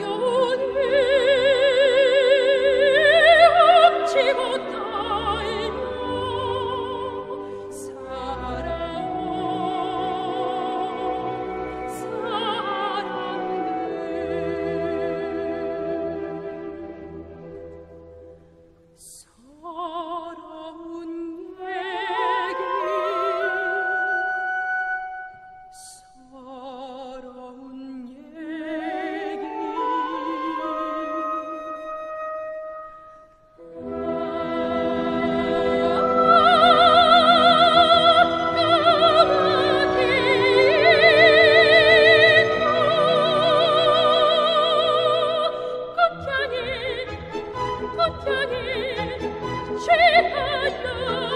You. faccia di città